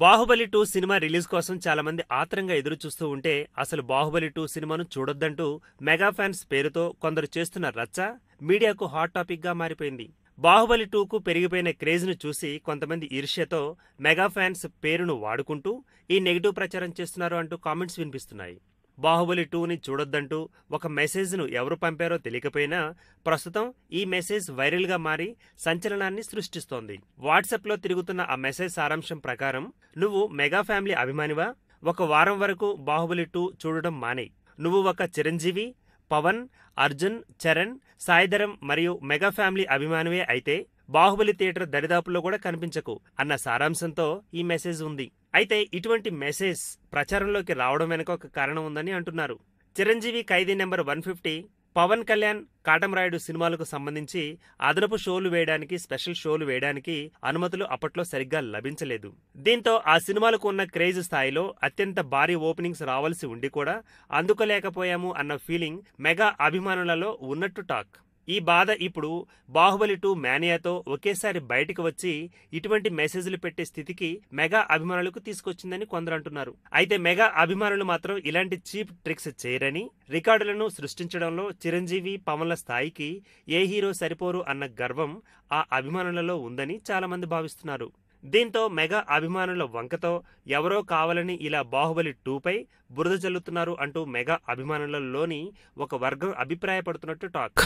Baahubali two cinema release కోసం చాలామంది ఆత్రంగా ఎదురు చూస్తూ ఉంటే అసలు బాహుబలి టూ సినిమాను చూడొద్దంటూ మెగా ఫ్యాన్స్ పేరుతో కొందరు చేస్తున్న రచ్చ మీడియాకు హాట్ టాపిక్గా మారిపోయింది. బాహుబలి టూకు పెరిగిపోయిన క్రేజ్ను చూసి కొంతమంది ఈర్ష్యతో మెగా ఫ్యాన్స్ పేరును వాడుకుంటూ ఈ నెగిటివ్ ప్రచారం చేస్తున్నారు అంటూ కామెంట్స్ వినిపిస్తున్నాయి. బాహుబలి టూని చూడొద్దంటూ ఒక మెసేజ్ను ఎవరు పంపారో తెలియకపోయినా ప్రస్తుతం ఈ మెసేజ్ వైరల్గా మారి సంచలనాన్ని సృష్టిస్తోంది. వాట్సాప్లో తిరుగుతున్న ఆ మెసేజ్ సారాంశం ప్రకారం నువ్వు మెగా ఫ్యామిలీ అభిమానివా? ఒక వారం వరకు బాహుబలి టూ చూడడం మానే. నువ్వు ఒక చిరంజీవి పవన్ అర్జున్ చరణ్ సాయిధరం మరియు మెగా ఫ్యామిలీ అభిమానివే అయితే బాహుబలి థియేటర్ దరిదాపుల్లో కూడా కనిపించకు అన్న సారాంశంతో ఈ మెసేజ్ ఉంది. అయితే ఇటువంటి మెసేజ్ ప్రచారంలోకి రావడం వెనుక ఒక కారణం ఉందని అంటున్నారు. Chiranjeevi Khaidi number one fifty Pawan Kalyan Katamarayudu సినిమాలకు సంబంధించి అదనపు షోలు వేయడానికి స్పెషల్ షోలు వేయడానికి అనుమతులు అప్పట్లో సరిగ్గా లభించలేదు. దీంతో ఆ సినిమాలకు ఉన్న క్రేజ్ స్థాయిలో అత్యంత భారీ ఓపెనింగ్స్ రావాల్సి ఉండి కూడా అందుకోలేకపోయాము అన్న ఫీలింగ్ మెగా అభిమానులలో ఉన్నట్టు టాక్. ఈ బాధ ఇప్పుడు బాహుబలి టూ మేనియాతో ఒకేసారి బయటకు వచ్చి ఇటువంటి మెసేజ్లు పెట్టే స్థితికి మెగా అభిమానులకు తీసుకొచ్చిందని కొందరు అంటున్నారు. అయితే మెగా అభిమానులు మాత్రం ఇలాంటి చీప్ ట్రిక్స్ చేయరని రికార్డులను సృష్టించడంలో చిరంజీవి పవన్ల స్థాయికి ఏ హీరో సరిపోరు అన్న గర్వం ఆ అభిమానులలో ఉందని చాలామంది భావిస్తున్నారు. దీంతో మెగా అభిమానుల వంకతో ఎవరో కావాలని ఇలా బాహుబలి టూపై బురద జల్లుతున్నారు అంటూ మెగా అభిమానులలోని ఒక వర్గం అభిప్రాయపడుతున్నట్టు టాక్.